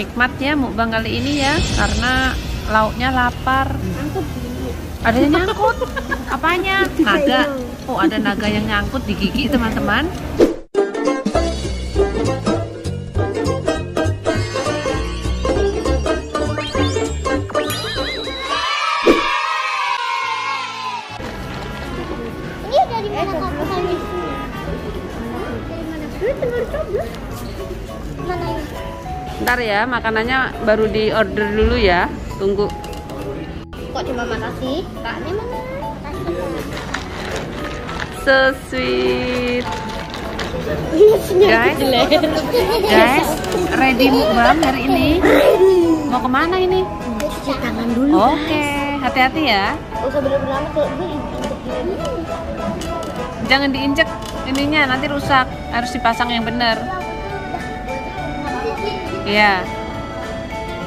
Nikmat ya mukbang kali ini ya Karena lauknya lapar. Ada yang nyangkut? Apanya? Naga. Oh ada naga yang nyangkut di gigi teman-teman Ntar ya makanannya baru di order dulu ya Tunggu Kok cuma makasih? Kak, ini mana? So sweet Guys, Guys Guys Ready mukbang hari ini Mau ke mana ini? cuci tangan dulu. Oke Hati-hati ya usah bener-bener amat kalau. Jangan diinjek ininya nanti rusak Harus dipasang yang benar Iya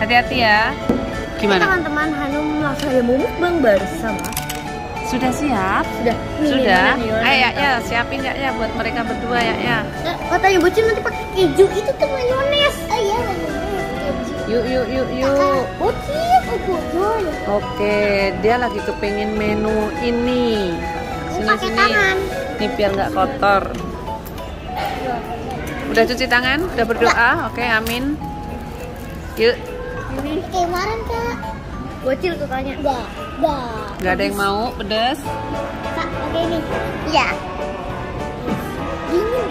Hati-hati ya Gimana? Teman-teman Hanum saya mau mukbang bersama. Sudah siap? Sudah. Sudah? Ayo ya, ya siapin ya ya buat mereka berdua ya ya Katanya bocil nanti pakai keju itu tuh mayones. Ah, iya mayones. Keju. Yuk yuk yuk yuk Bocil, oh bocil. Oke, dia lagi kepingin menu ini. Sini Pakai sini. tangan. Nih biar nggak kotor. Udah cuci tangan? Udah berdoa? Oke, amin. Yuk, Ini kayak kemarin kak. Bocil tuh tanya. Enggak, enggak. nggak ada yang mau pedas? Kak, pakai ini. Iya. Dingin.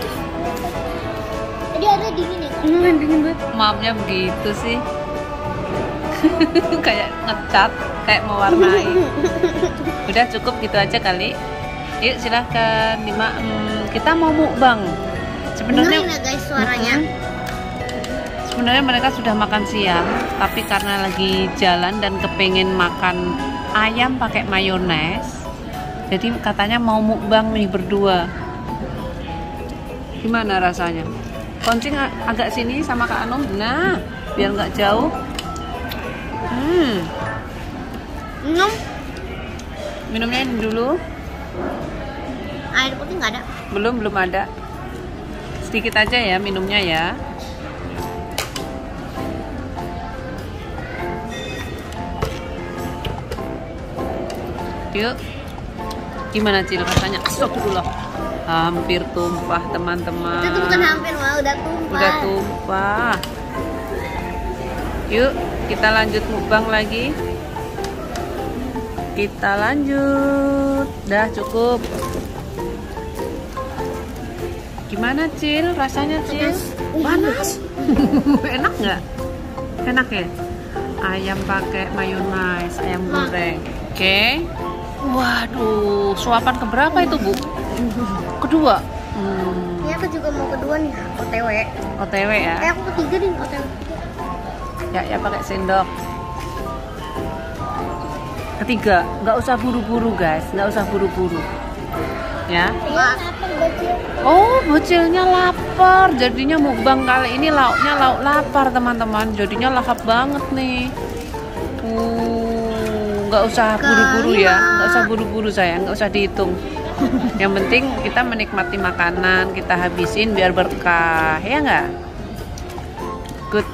Tadi ada dingin ya kak? Dingin banget. Maafnya begitu sih. kayak ngecat, kayak mewarnai. Udah cukup gitu aja kali. Yuk silahkan Dima. Hmm, kita mau mukbang. Sebenarnya ya guys suaranya. Sebenarnya mereka sudah makan siang, tapi karena lagi jalan dan kepengen makan ayam pakai mayones, jadi katanya mau mukbang nih berdua. Gimana rasanya? Koncing agak sini sama Kak Anum. Nah, biar nggak jauh. Hmm, Minum. minumnya ini dulu. Air putih nggak ada. Belum, belum ada. Sedikit aja ya minumnya ya. Yuk. Gimana Cil rasanya? Astagfirullah. Hampir tumpah teman-teman. Itu bukan hampir mah udah tumpah. Udah tumpah. Yuk, kita lanjut mukbang lagi. Kita lanjut. Dah cukup. Gimana Cil? Rasanya Cil? Panas. Enak nggak? Enak ya? Ayam pakai mayones, ayam goreng. Oke. Waduh, suapan keberapa itu Bu? Kedua. Hmm, Ini aku juga mau kedua nih, OTW. OTW ya. Eh aku ketiga nih OTW. Ya, ya pakai sendok. Ketiga, nggak usah buru-buru guys, nggak usah buru-buru. Ya. Oh, bocilnya lapar. Jadinya mukbang kali ini lauknya lauk lapar teman-teman. Jadinya lahap banget nih. Uh, nggak usah buru-buru ya, nggak usah buru-buru saya, nggak usah dihitung. Yang penting kita menikmati makanan, kita habisin biar berkah, ya nggak? Good.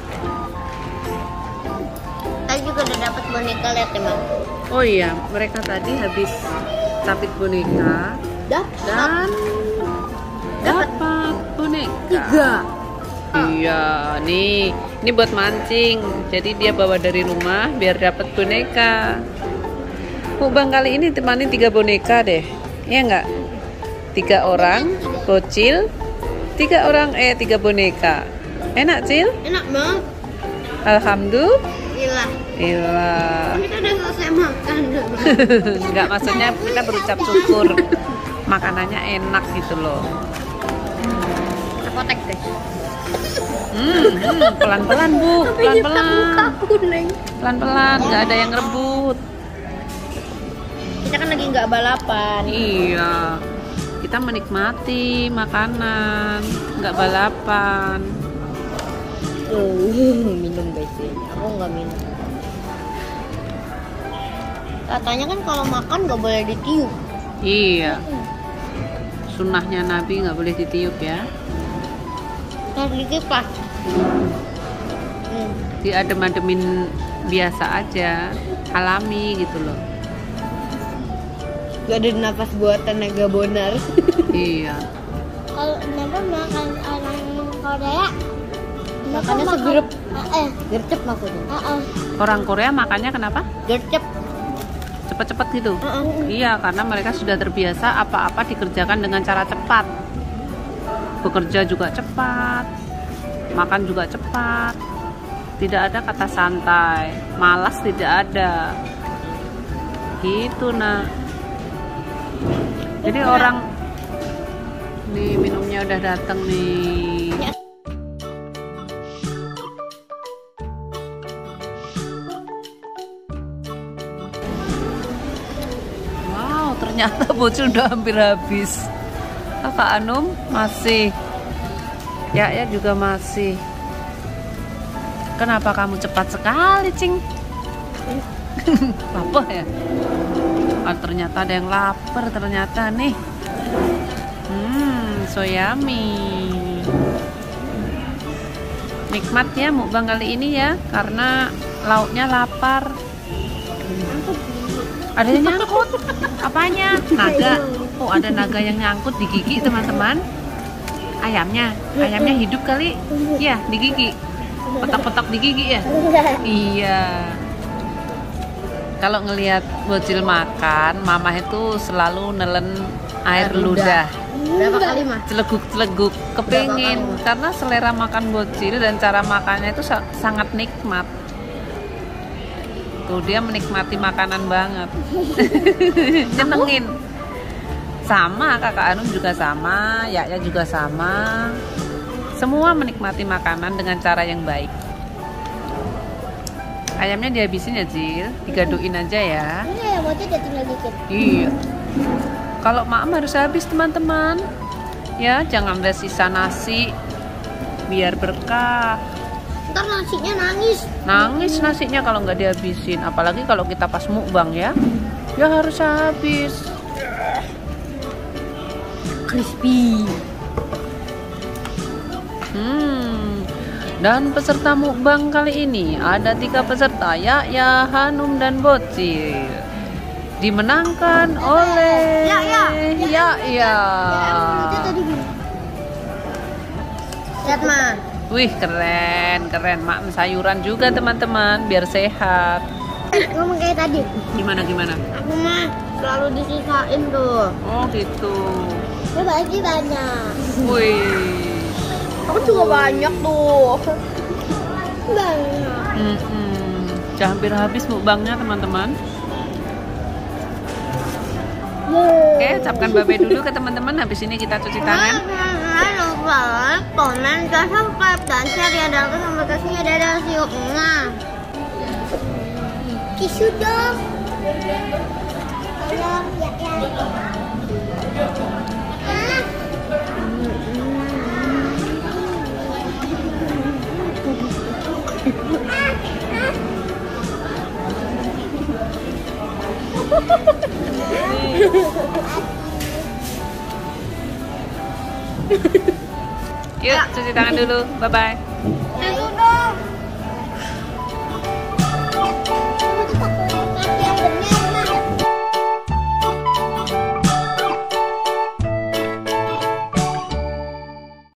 Tadi juga udah dapat boneka lihat emang. Oh iya, mereka tadi habis tapit boneka Dapat. dan dapat boneka. Tiga. Iya, nih, ini buat mancing. Jadi dia bawa dari rumah biar dapat boneka. Mukbang kali ini temani tiga boneka deh, ya nggak? Tiga orang, bocil, tiga orang eh tiga boneka. Enak cil? Enak banget. Alhamdulillah. Gila. Iya. Kita udah selesai makan. Nggak maksudnya kita berucap syukur makanannya enak gitu loh. Apotek deh. Hmm, hmm, pelan-pelan bu, pelan-pelan, kuning. pelan-pelan, nggak ada yang ngerebut. Kita kan lagi nggak balapan. Iya, kita menikmati makanan, nggak balapan. Oh, minum guys. Aku nggak minum. Katanya kan kalau makan nggak boleh ditiup. Iya, sunnahnya Nabi nggak boleh ditiup ya. Harus dikipas. Hmm. diadem-ademin biasa aja alami gitu loh Gak ada nafas buatan naga bonar. iya Kalau kenapa makan orang Korea? Makannya makan- segrup. Ah, Eh, Gercep maksudnya. ah, ah. orang Korea makannya kenapa Gercep. cepet-cepet gitu Heeh. Iya, karena mereka sudah terbiasa apa-apa dikerjakan dengan cara cepat. Bekerja juga cepat, makan juga cepat. Tidak ada kata santai, malas tidak ada. Gitu, nak. Jadi orang nih minumnya udah datang nih. Wow, ternyata bocil udah hampir habis. Kakak Anum masih. Ya, ya juga masih. Kenapa kamu cepat sekali, Cing? Apa ya? Ah, ternyata ada yang lapar ternyata nih. Hmm, so yummy. Nikmat ya mukbang kali ini ya, karena lauknya lapar. Ada yang nyangkut. Apanya? Naga. Oh, ada naga yang nyangkut di gigi, teman-teman. Ayamnya, ayamnya hidup kali. Iya, di gigi. Petok-petok di gigi ya? Iya. Kalau ngelihat bocil makan, mama itu selalu nelen air Air ludah. Berapa kali mah? Celeguk-celeguk, kepingin karena selera makan bocil dan cara makannya itu sa- sangat nikmat. Tuh dia menikmati makanan banget. Nyenengin. Sama kakak Anum juga sama, Yaya juga sama. Semua menikmati makanan dengan cara yang baik. Ayamnya dihabisin ya, Jil. Digaduin aja ya. Ini ya bocil udah tinggal dikit. Iya. Kalau maam harus habis teman-teman. Ya, jangan ada sisa nasi. Biar berkah. Ntar nasinya nangis. Nangis nasinya kalau nggak dihabisin. Apalagi kalau kita pas mukbang ya. Ya harus habis. Crispy. Hmm. Dan peserta mukbang kali ini ada tiga peserta ya ya Hanum dan Bocil. Dimenangkan oleh Ya, ya. ya ya. Lihat mah. Wih keren keren makan sayuran juga teman-teman biar sehat. Ngomong kayak tadi. Gimana gimana? Aku mah selalu disisain tuh. Oh gitu. Gue bagi banyak. Wih. Aku juga banyak tuh. Banyak. Mm-mm. Udah hampir habis mukbangnya teman-teman. Oke, ucapkan babe dulu ke teman-teman. Habis ini kita cuci tangan. Lupa komen, subscribe dan share ya dan sampai kasihnya dadah see you. Tisu dong. Tolong ya ya. Yuk, cuci tangan dulu. Bye bye. Tisu dong.